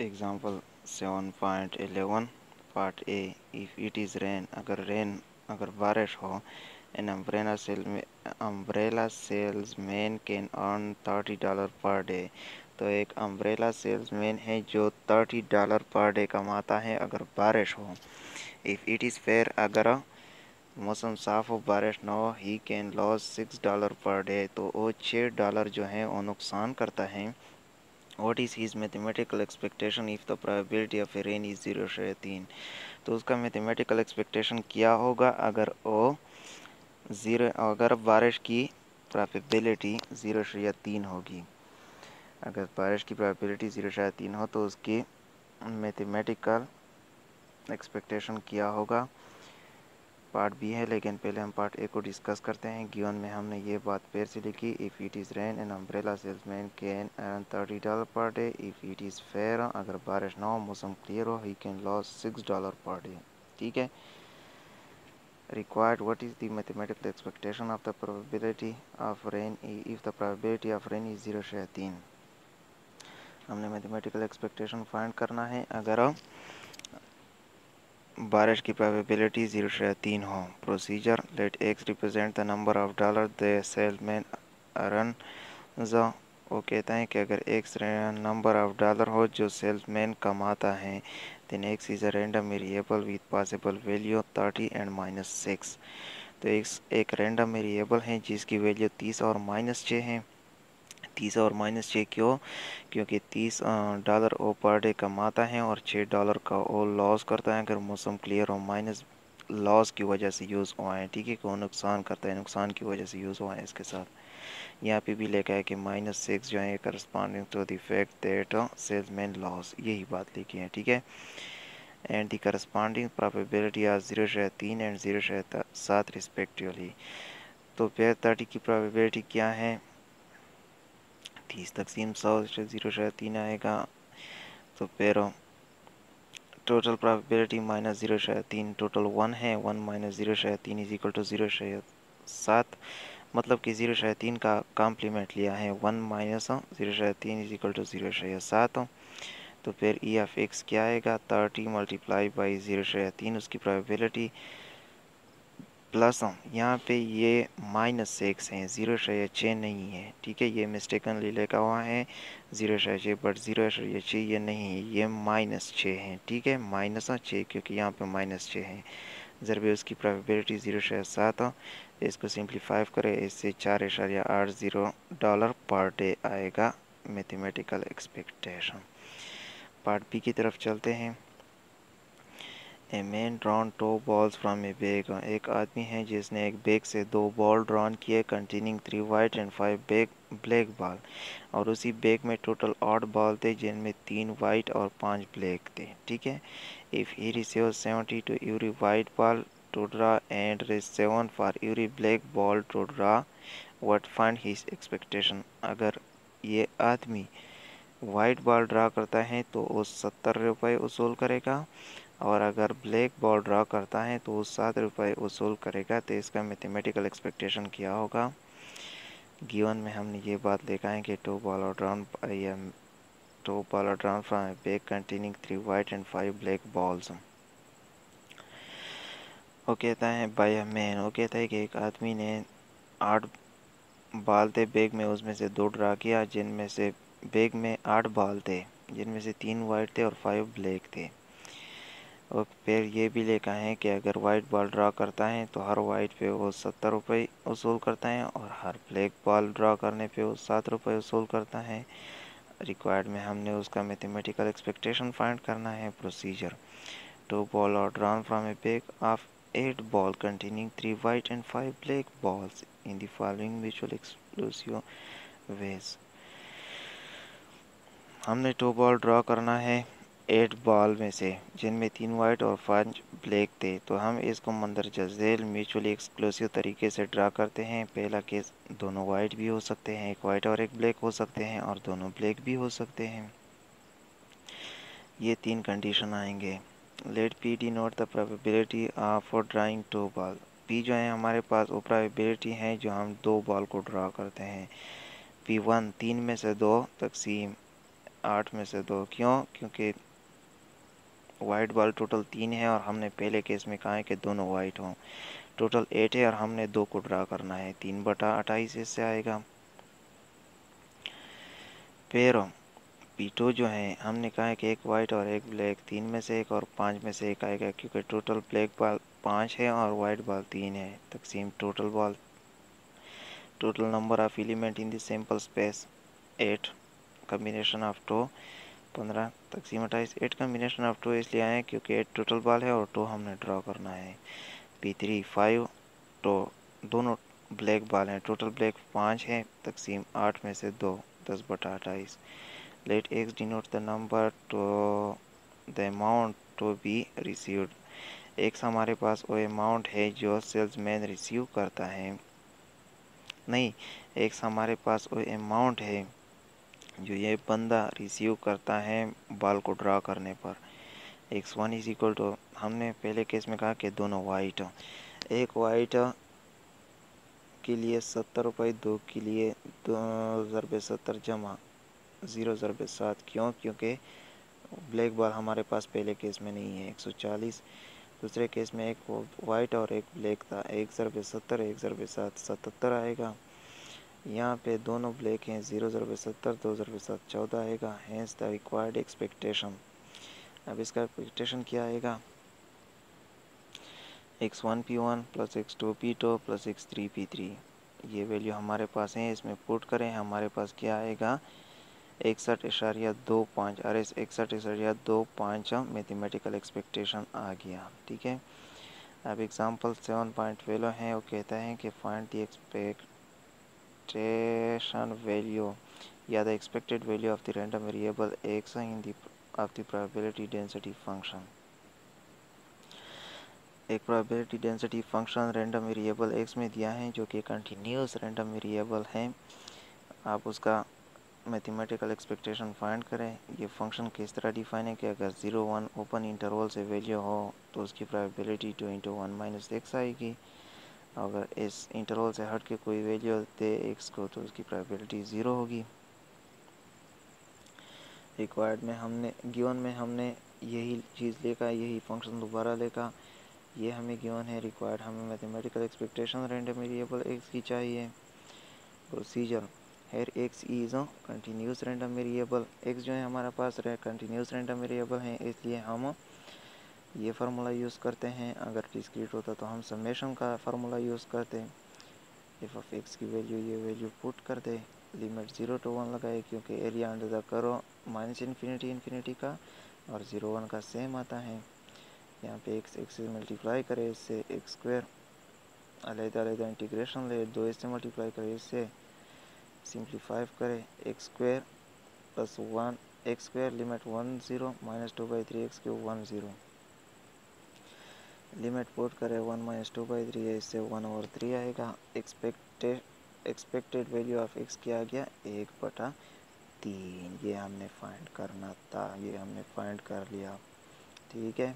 Example 7.11 part A if it is rain अगर rain अगर बारिश हो एन अम्ब्रेला सेल में umbrella salesman can earn thirty dollar per day तो एक अम्ब्रेला सेल्समैन है जो थर्टी डॉलर पर डे कमाता है अगर बारिश हो। इफ़ इट इज़ फेयर अगर मौसम साफ़ हो, बारिश ना हो ही can loss six dollar per day तो वो छः डॉलर जो है, वो नुकसान करता है। What is his mathematical expectation if the probability of rain is zero शे तीन? तो उसका मैथमेटिकल एक्सपेक्टेशन क्या होगा? अगर वो ज़ीरो अगर बारिश की प्रोबेबिलिटी ज़ीरो शया तीन होगी, अगर बारिश की प्रोबेबिलिटी ज़ीरो शया तीन हो तो उसकी मैथमेटिकल एक्सपेक्टेशन क्या होगा? पार्ट बी है, लेकिन पहले हम पार्ट ए को डिस्कस करते हैं। गिवन में हमने ये बात पेड़ से लिखी if it is rain an umbrella salesman can earn thirty dollar per day if it is fair अगर बारिश ना हो, मौसम क्लियर हो ही can loss six dollar per day ठीक है? Required, what the mathematical expectation of the probability of rain? If the probability of rain is zero शे तीन। हमने मैथमेटिकल एक्सपेक्टेशन फाइंड करना है। अगर बारिश की प्रोबेबिलिटी ज़ीरो शे तीन हो। Procedure let x represent the number of dollar the salesman earn वो कहता है कि अगर एक्स नंबर ऑफ़ डॉलर हो जो सेल्समैन कमाता है then x is a random variable with possible value thirty and minus six तो एक एक रैंडम वेरिएबल है जिसकी वैल्यू तीस और माइनस छः है। तीस और माइनस छः क्यों? क्योंकि तीस डॉलर वो पर डे कमाता है और छः डॉलर का वो लॉस करता है। अगर मौसम क्लियर हो, माइनस लॉस की वजह से यूज़ हुआ है ठीक है? कि नुकसान करता है, नुकसान की वजह से यूज़ हुआ है इसके साथ। यहाँ पे भी लिखा है कि माइनस सिक्स जो है corresponding to that salesman loss यही बात लिखी है, ठीक है? And the corresponding probability are zero शे तीन एंड ज़ीरो शे सात रिस्पेक्टिवली तो फिर थर्टी की प्रोबेबिलिटी क्या है? तीस तकसीम सौ ज़ीरो शायद तीन आएगा तो फिर टोटल प्रोबेबिलिटी माइनस ज़ीरो शायद तीन टोटल वन है वन माइनस ज़ीरो शायद तीन इज़ इक्वल टू ज़ीरो शे सात मतलब कि ज़ीरो शायद तीन का कॉम्प्लीमेंट लिया है वन माइनस ज़ीरो शायद तीन इज़ इक्वल टू ज़ीरो शे सात तो फिर ई एफ़ एक्स क्या आएगा थर्टी मल्टीप्लाई बाई ज़ीरो शे तीन उसकी प्रोबेबिलिटी प्लस यहाँ पे ये माइनस सिक्स हैं, ज़ीरो शय छः नहीं है, ठीक है? ये मिस्टेकनली लिखा हुआ है, ज़ीरो शय छः बट ज़ीरो शय छः ये नहीं है, ये माइनस छः है, ठीक है? माइनस छः क्योंकि यहाँ पे माइनस छः है। ज़रबे उसकी प्रोबेबिलिटी ज़ीरो शय सात हो, इसको सिंप्लीफाइव करें, इससे चार इशारिया आठ ज़ीरो डॉलर पर डे आएगा मैथमेटिकल एक्सपेक्टेशन पार्ट बी की तरफ़ चलते हैं। A man drawn two balls from a bag. एक आदमी है जिसने एक बैग से दो बॉल ड्रॉन किए, containing three white and five bag, black ball. और उसी बैग में टोटल आठ बॉल थे, जिनमें तीन वाइट और पाँच ब्लैक थे। ठीक है? If he receive seventy two every white ball to draw and seven for every black ball to draw what find his expectation अगर ये आदमी वाइट बॉल ड्रा करता है तो वो सत्तर रुपये वसूल करेगा। और अगर ब्लैक बॉल ड्रा करता है तो सात रुपये वसूल करेगा तो इसका मैथमेटिकल एक्सपेक्टेशन क्या होगा? गिवन में हमने ये बात देखा है कि टू बॉल और ड्राउन या टू बॉल और drawn from bag containing three white and five black balls. वो कहता है बाई मैन, वो कहता है कि एक आदमी ने आठ बाल थे बैग में, उसमें से दो ड्रा किया, जिनमें से बैग में आठ बाल थे, जिनमें से तीन वाइट थे और फाइव ब्लैक थे। और फिर ये भी लिखा है कि अगर वाइट बॉल ड्रा करता है तो हर वाइट पे वो सत्तर रुपये वसूल करता है और हर ब्लैक बॉल ड्रा करने पे वो सात रुपये वसूल करता है। रिक्वायर्ड में हमने उसका मैथमेटिकल एक्सपेक्टेशन फाइंड करना है प्रोसीजर टू बॉल और drawn from a bag of eight ball containing three white and five black balls in the following mutual exclusive ways हमने टू बॉल ड्रॉ करना है। एट बॉल में से, जिनमें तीन वाइट और पाँच ब्लैक थे। तो हम इसको मंदर जजेल म्यूचुअली एक्सक्लूसिव तरीके से ड्रा करते हैं। पहला केस दोनों वाइट भी हो सकते हैं, एक वाइट और एक ब्लैक हो सकते हैं, और दोनों ब्लैक भी हो सकते हैं। ये तीन कंडीशन आएँगे। Let P denote the probability for drawing two ball P जो है हमारे पास वो प्रोबेबिलिटी है जो हम दो बॉल को ड्रा करते हैं। पी वन तीन में से दो तकसीम आठ में से दो। क्यों? क्योंकि वाइट बॉल टोटल तीन है और हमने पहले केस में कहा है कि दोनों वाइट हों। टोटल एट है और हमने दो को ड्रा करना है। तीन बटा अट्ठाईस इससे आएगा। फिर पीटो जो है, हमने कहा है कि एक वाइट और एक ब्लैक तीन में से एक और पाँच में से एक आएगा क्योंकि टोटल ब्लैक बॉल पाँच है और वाइट बॉल तीन है। तकसीम total ball total number of element in the sample space eight combination of two पंद्रह तकसीम अट्ठाईस एट कम्बिनेशन ऑफ़ टू इसलिए आए क्योंकि एट टोटल बॉल है और टू हमने ड्रॉ करना है। पी थ्री फाइव तो दोनों ब्लैक बॉल हैं। टोटल ब्लैक पाँच है, तकसीम आठ में से दो, दस बटा अट्ठाईस। Let x denote the number to the amount to be received x हमारे पास वो अमाउंट है जो सेल्समैन रिसीव करता है। नहीं एक्स हमारे पास वो अमाउंट है जो ये बंदा रिसीव करता है बाल को ड्रा करने पर। X one is equal to हमने पहले केस में कहा कि दोनों वाइट एक वाइट के लिए सत्तर रुपये दो के लिए दो ज़रबे सत्तर जमा ज़ीरो ज़रबे सात। क्यों? क्योंकि ब्लैक बॉल हमारे पास पहले केस में नहीं है, एक सौ चालीस। दूसरे केस में एक वाइट और एक ब्लैक था। एक ज़रबे सत्तर, एक ज़रबे सात। सतहत्तर आएगा। यहाँ पे दोनों ब्लैक हैं, ज़ीरो ज़रबे सत्तर, दो ज़रबे सात, चौदह आएगा हैंस द रिक्वायर्ड एक्सपेक्टेशन अब इसका एक्सपेक्टेशन क्या आएगा? X one P one plus x two P two plus x three P three ये वैल्यू हमारे पास है, इसमें पुट करें, हमारे पास क्या आएगा? इकसठ इशारिया दो पाँच, अरे इकसठ इशारिया दो पाँच मैथमेटिकल एक्सपेक्टेशन आ गया, ठीक है? अब एग्जांपल सेवन पॉइंट वेलो है, वो कहता है कि find the expect expectation value. Yeah, the expected value of the random variable x in the, of the probability density function. एक probability density function random variable x में दिया है, जो कि कंटिन्यूस रैंडम वेरिएबल है। आप उसका मैथमेटिकल एक्सपेक्टेशन फाइंड करें। ये फ़ंक्शन किस तरह डिफाइन है कि अगर ज़ीरो वन ओपन इंटरवल से वैल्यू हो तो उसकी probability two into one minus x आएगी। अगर इस इंटरवल से हट के कोई वैल्यू दे एक्स को तो उसकी प्रोबेबिलिटी ज़ीरो होगी। रिक्वायर्ड में हमने गिवन में हमने यही चीज़ लेकर यही फ़ंक्शन दोबारा लेकर ये हमें गिवन है रिक्वायर्ड हमें mathematical expectation random variable x की चाहिए। Procedure here x is a continuous random variable x जो है हमारे पास कंटिन्यूस रैंडम वेरिएबल है, इसलिए हम ये फार्मूला यूज़ करते हैं। अगर डिस्क्रीट होता तो हम समेशन का फार्मूला यूज़ करते। इफ़ ऑफ़ एक्स की वैल्यू ये वैल्यू पुट कर दे लिमिट ज़ीरो टू वन लगाए क्योंकि area under the curve minus infinity infinity का और ज़ीरो वन का सेम आता है। यहाँ पे एक्स एक्स से मल्टीप्लाई करे इससे एक्स स्क्वेयर अलहदा अलहदा इंटीग्रेशन ले, दो इससे मल्टीप्लाई करे इससे सिंप्लीफाइव करे। X square plus one x square limit one zero minus two by three x cube one zero limit put करें one minus two by three है, इससे वन और थ्री आएगा। Expected expected value of x क्या गया एक बटा तीन। ये हमने फाइंड करना था, ये हमने फाइंड कर लिया। ठीक है?